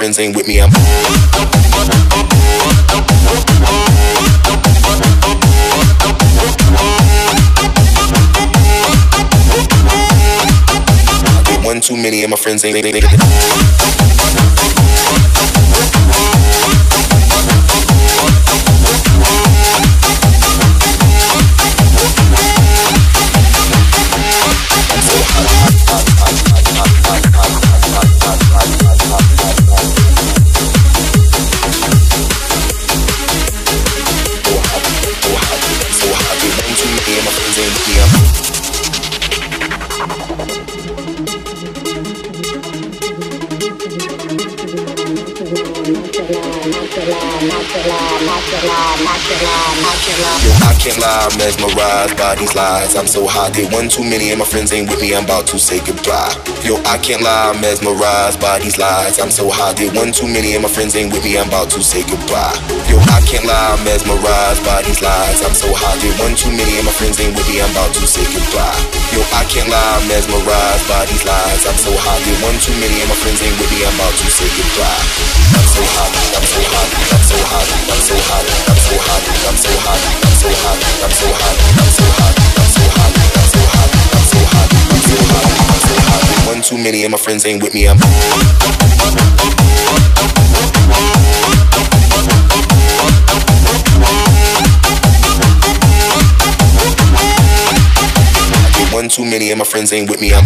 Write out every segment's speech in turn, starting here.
friends ain't with me, I'm One too many of my friends ain't can't lie, mesmerized by these lies. I'm so hot, did one too many, and my friends ain't with me. I'm about to say goodbye. Yo, I can't lie, I'm mesmerized by these lies. I'm so hot, did one too many, and my friends ain't with me. I'm about to say goodbye. Yo, I can't lie, I'm mesmerized by these lies. I'm so hot, did one too many, and my friends ain't with me. I'm about to say goodbye. Yo, I can't lie, I'm mesmerized by these lies. I'm so hot, did one too many, and my friends ain't with me. I'm about to say goodbye. I'm so hot, I'm so hot, I'm so hot, I'm so hot, I'm so hot, I'm so hot, I'm so hot, I'm so hot, I'm so hot, I'm so hot, I'm so hot, I'm so hot, I'm so hot. One too many and my friends ain't with me. I'm One too many and my friends ain't with me. I'm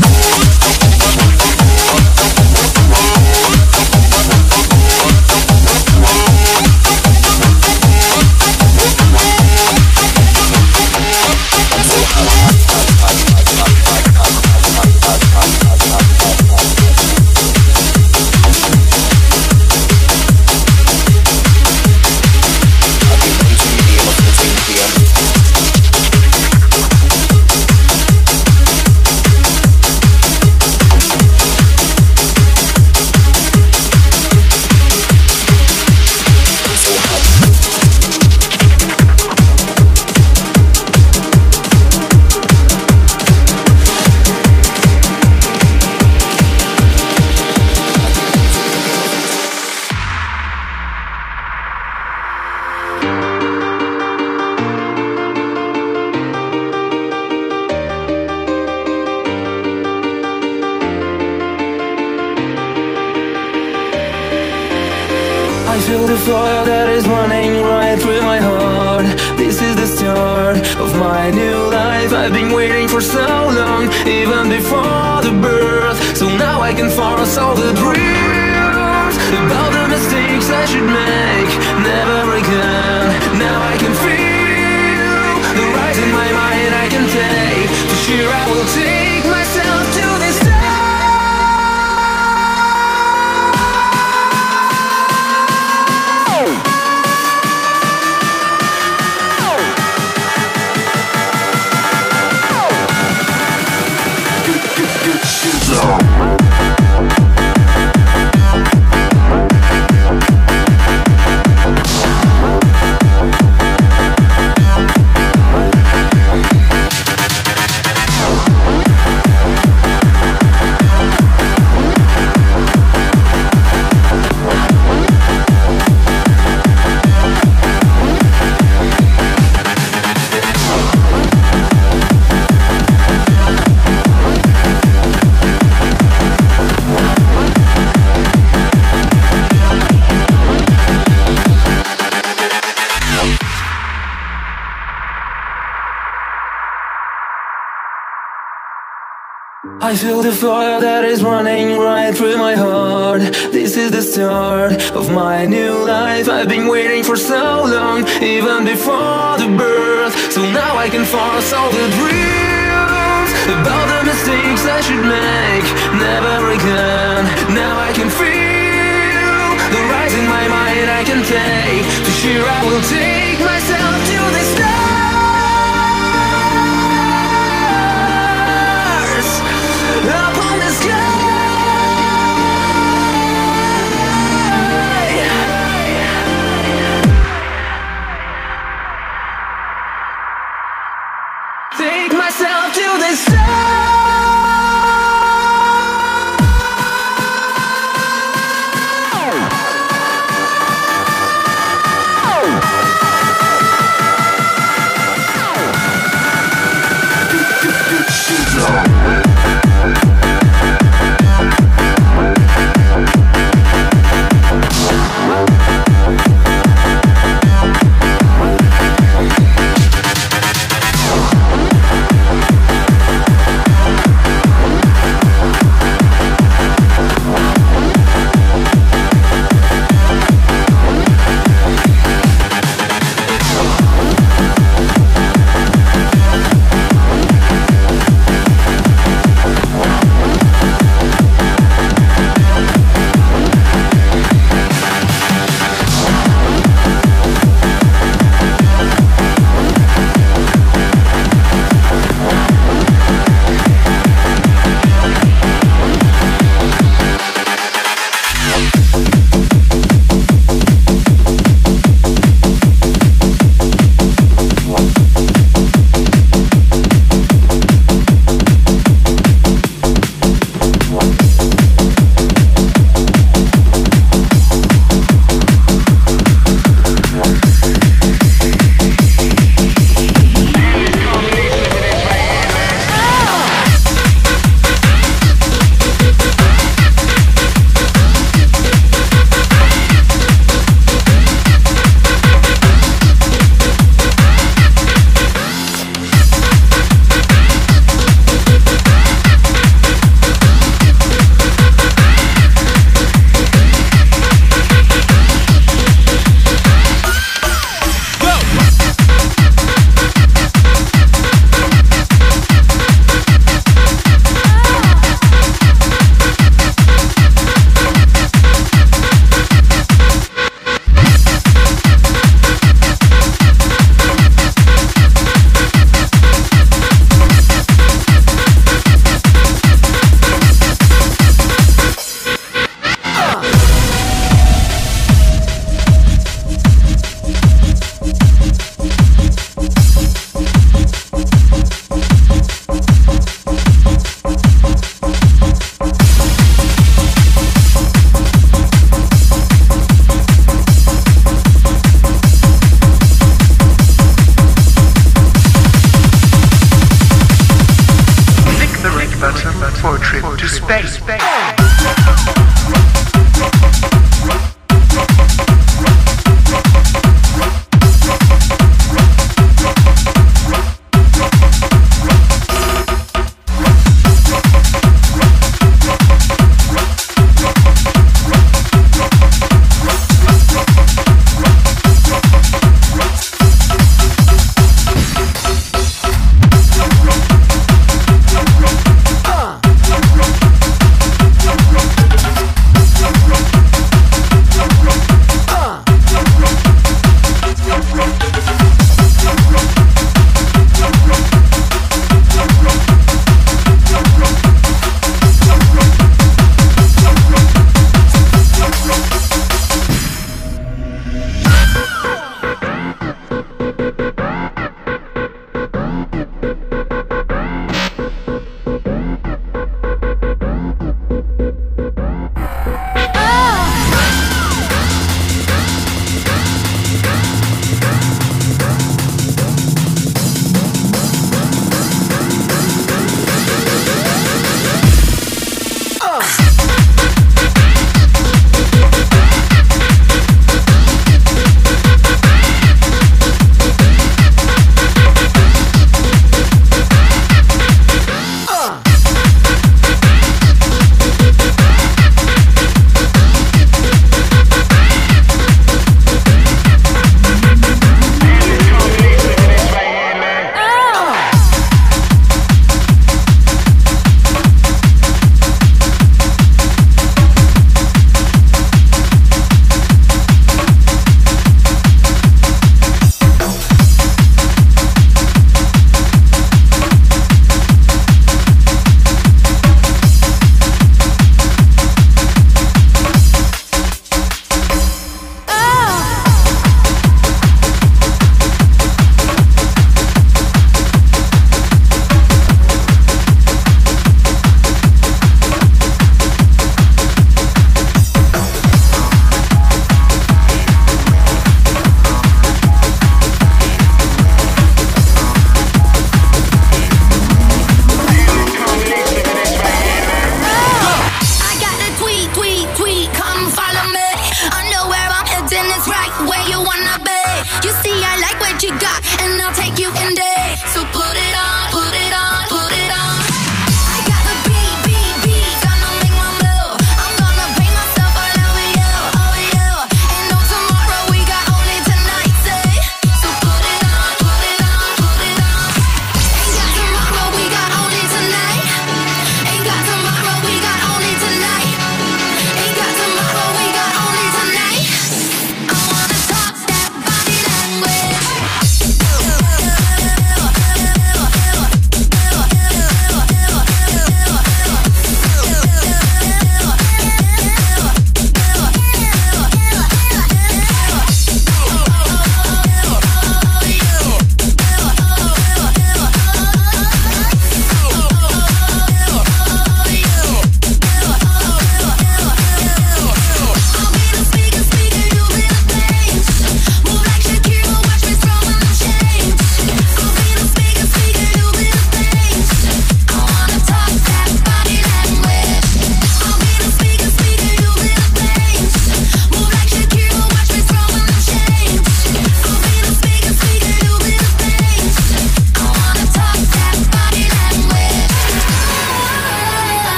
I feel the fire that is running right through my heart. This is the start of my new life. I've been waiting for so long, even before the birth. So now I can force all the dreams About the mistakes I should make. Never again, now I can feel The rise in my mind I can take. For sure I will take myself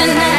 Tonight. is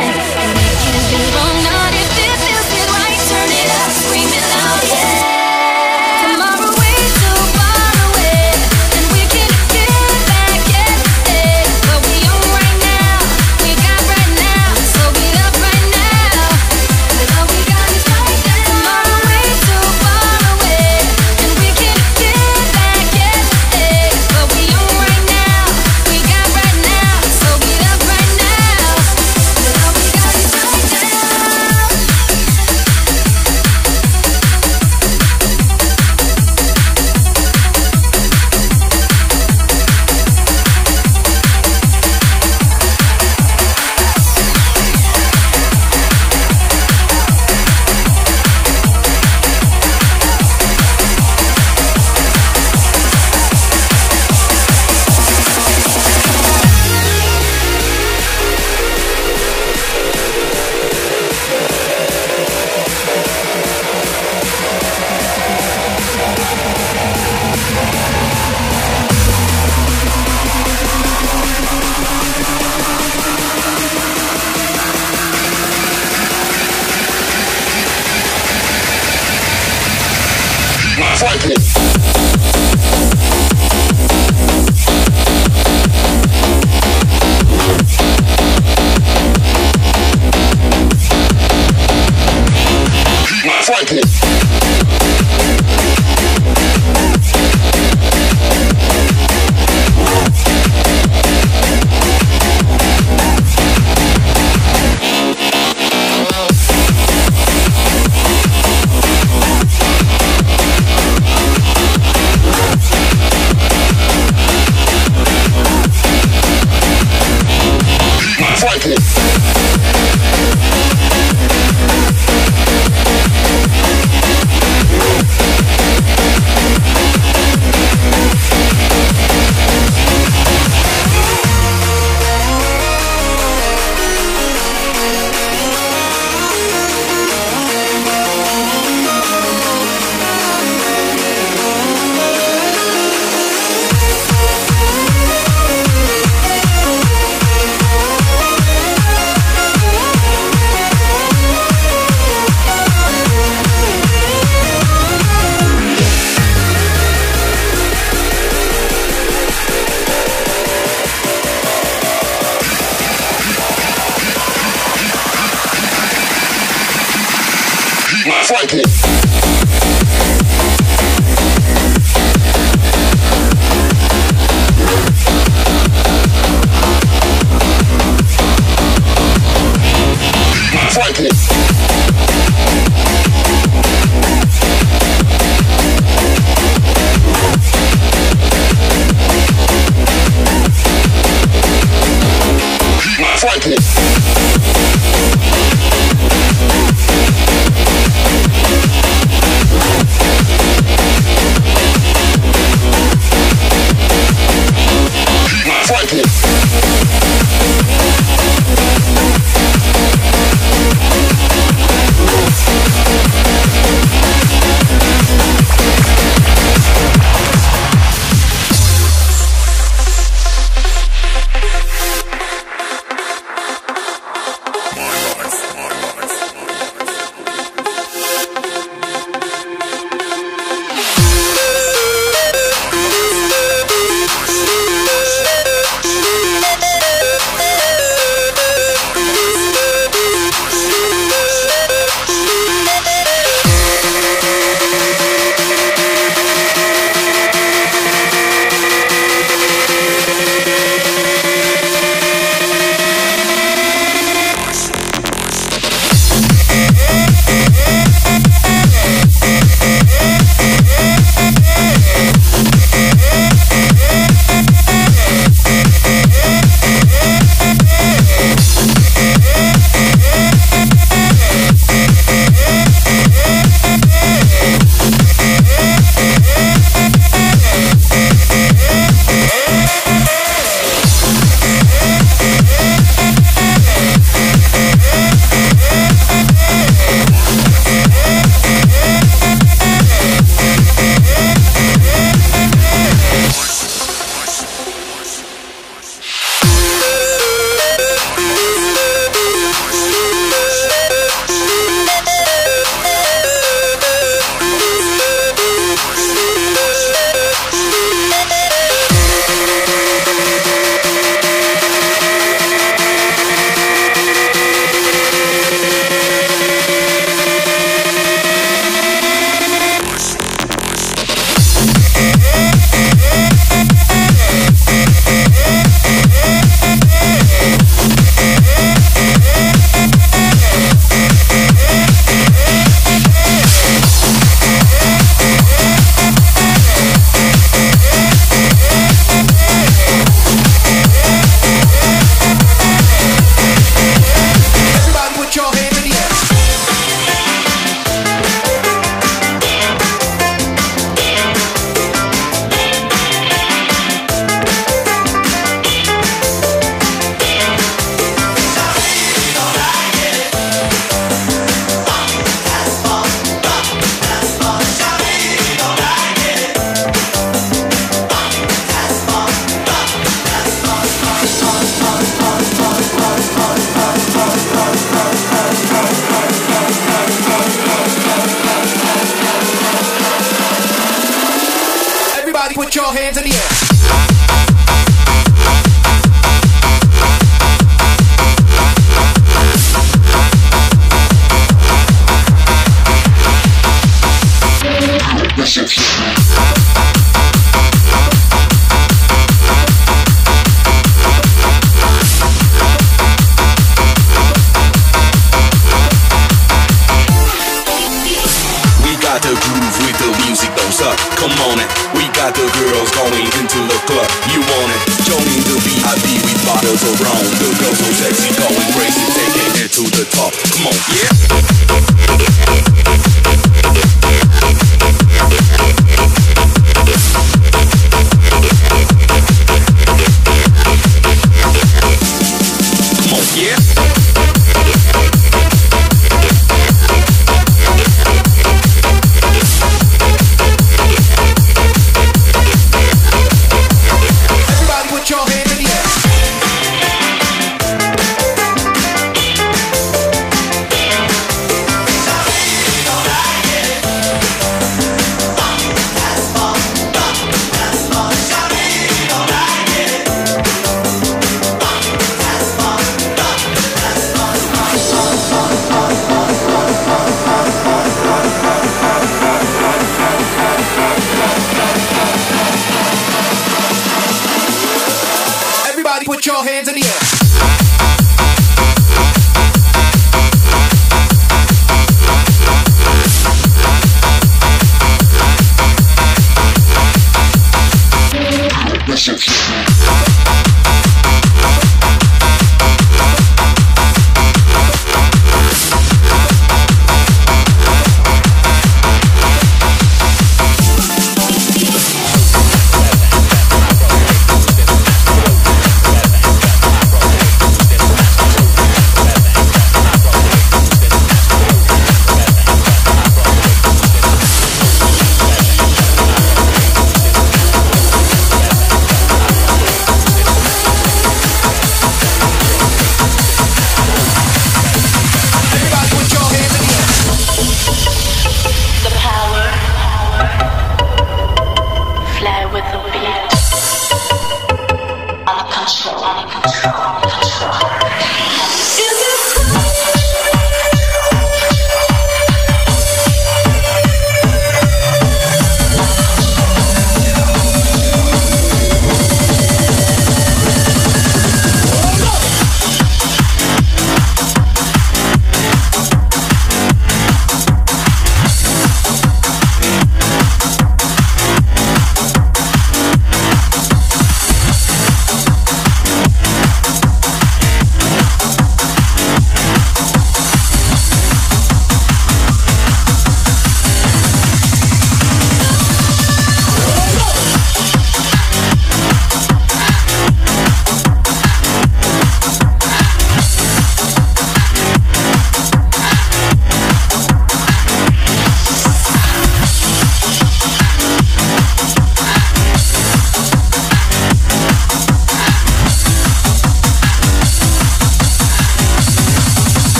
frightening.